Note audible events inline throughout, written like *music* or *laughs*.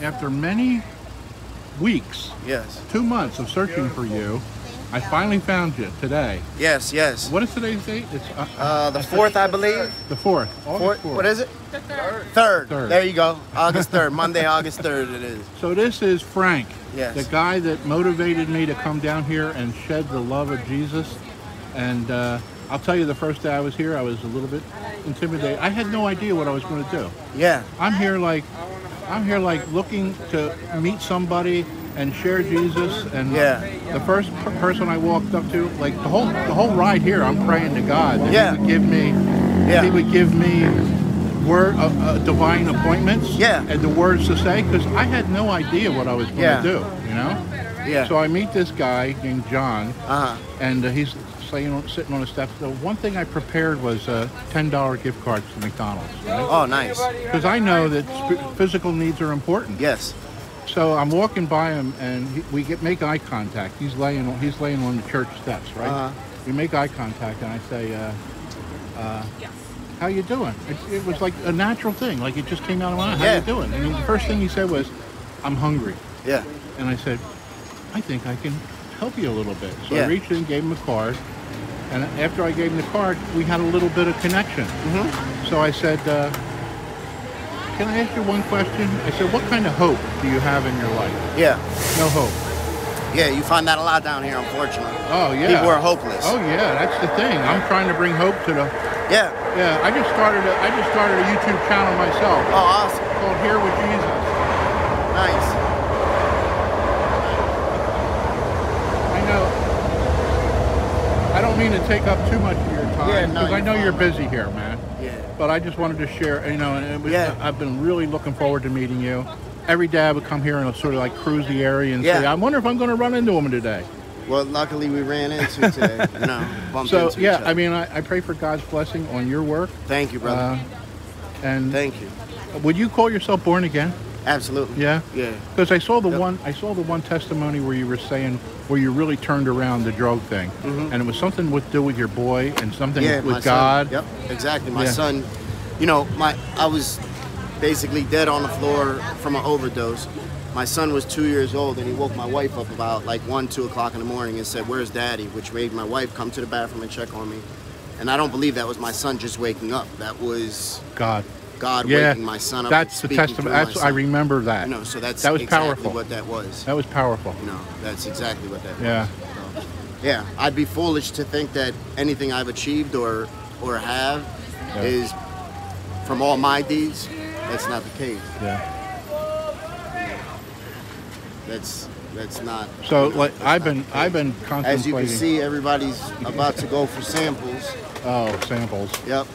After many weeks, yes, two months of searching for you, I finally found you today. Yes, yes. What is today's date? It's uh, Uh, the fourth, I believe. the fourth. Fourth, August 4th. what is it? Third. Third. There you go. August 3rd. Monday, August 3rd it is. So this is Frank, Yes. the guy that motivated me to come down here and shed the love of Jesus. And uh, I'll tell you, the first day I was here, I was a little bit intimidated. I had no idea what I was going to do. Yeah. I'm here like, I'm here like looking to meet somebody and share Jesus. And Yeah. the first per- person I walked up to, like the whole the whole ride here, I'm praying to God that Yeah. He would give me, Yeah. He would give me word uh, uh, divine appointments. Yeah. And the words to say because I had no idea what I was going to Yeah. do. You know. Yeah. So I meet this guy named John, Uh-huh. and uh, he's sitting, sitting on the steps. The one thing I prepared was uh, ten dollar gift cards to McDonald's. Oh, nice. Because I know that sp- physical needs are important. Yes. So I'm walking by him, and he, we get make eye contact. He's laying on, he's laying on the church steps, right? Uh-huh. We make eye contact, and I say, uh, uh, "How you doing?" It, it was like a natural thing, like it just came out of my mouth. How Yeah. you doing? And the first thing he said was, "I'm hungry." Yeah. And I said, I think I can help you a little bit. So Yeah. I reached in and gave him a card. And after I gave him the card, we had a little bit of connection. Mm-hmm. So I said, uh, Can I ask you one question? I said, What kind of hope do you have in your life? Yeah. No hope. Yeah, you find that a lot down here, unfortunately. Oh, yeah. People are hopeless. Oh, yeah, that's the thing. I'm trying to bring hope to the. Yeah. Yeah, I just started. A, I just started a YouTube channel myself Oh, awesome. called Here with Jesus. Nice. I know. I don't mean to take up too much of your time Yeah, because no, I know fine. you're busy here, man. Yeah. But I just wanted to share, you know, and it was, Yeah. I've been really looking forward to meeting you. Every day I would come here and sort of like cruise the area and say, I wonder if I'm going to run into him today. Well, luckily we ran into it today. You know, bumped So into yeah, each other. I mean, I, I pray for God's blessing on your work. Thank you, brother. Uh, and Thank you. would you call yourself born again? Absolutely. Yeah. Yeah. Because I saw the Yep. one, I saw the one testimony where you were saying where you really turned around the drug thing, mm-hmm. and it was something with do with your boy and something. Yeah, with God. Son. Yep, exactly. My Yeah. son, you know, my I was basically dead on the floor from an overdose. My son was two years old, and he woke my wife up about like one, two o'clock in the morning and said, "Where's Daddy?" Which made my wife come to the bathroom and check on me. And I don't believe that was my son just waking up. That was God. God Yeah. waking my son up. That's the testament. That's I remember that. You know, so that's That was exactly powerful. what that was. That was powerful. You know, that's exactly what that Yeah. was. So, yeah, I'd be foolish to think that anything I've achieved or or have Yeah. is from all my deeds. That's not the case. Yeah. That's that's not. So you know, like I've been I've been contemplating. As you can see, everybody's about to go for samples. *laughs* Oh, samples. Yep.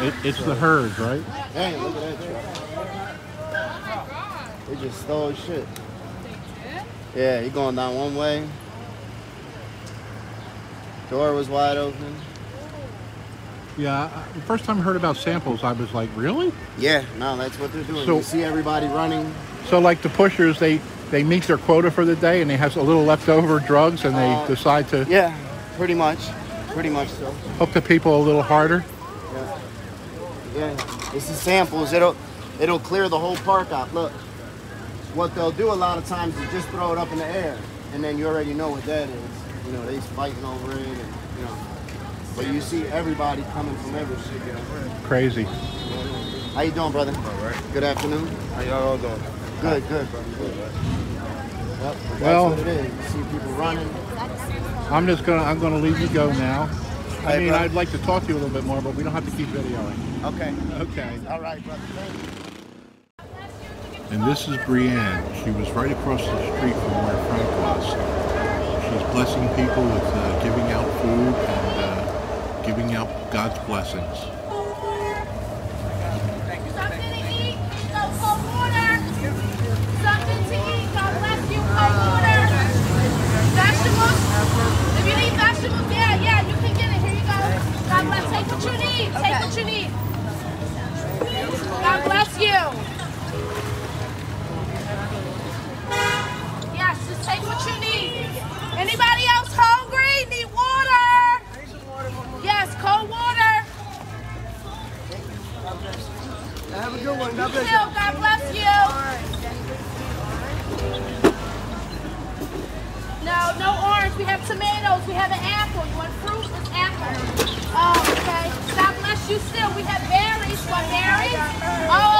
It, it's the herd, right? Hey, look at that truck. They just stole shit. Yeah, he going down one way. Door was wide open. Yeah. The first time I heard about samples, I was like, really? Yeah, no, that's what they're doing. So- you see everybody running. So like the pushers, they they meet their quota for the day, and they have a little leftover drugs, and they Uh, decide to Yeah, pretty much. Pretty much so. hook the people a little harder. Yeah. Yeah. This is samples. It'll it'll clear the whole park out. Look. What they'll do a lot of times is just throw it up in the air. And then you already know what that is. You know, they's fighting over it and you know. But you see everybody coming from every shit. You know. Crazy. How you doing, brother? All right. Good afternoon. How y'all all doing? Good, good, brother. Good. Yep, that's Well- what it is. You see people running. I'm just gonna I'm gonna leave you go now. I Hey, mean, bro. I'd like to talk to you a little bit more, but we don't have to keep videoing. Okay. Okay. All right, brother. Thank you. And this is Brienne. She was right across the street from where Frank was. She's blessing people with uh, giving out food and uh, giving out God's blessings. Something to eat. Go cold water. Something to eat. God bless you. Cold water. Vegetables. If you need vegetables, yeah, yeah, you can get it. Here you go. God bless. Take what you need. Take what you need. God bless you. Yes, just take what you need. Anybody else hungry? Need water? Yes, cold water. Have a good one. God You bless too. you. God bless you. No, no orange. We have tomatoes. We have an apple. You want fruit? It's apple. Oh, okay. God bless you still. We have berries. Want berries? Oh,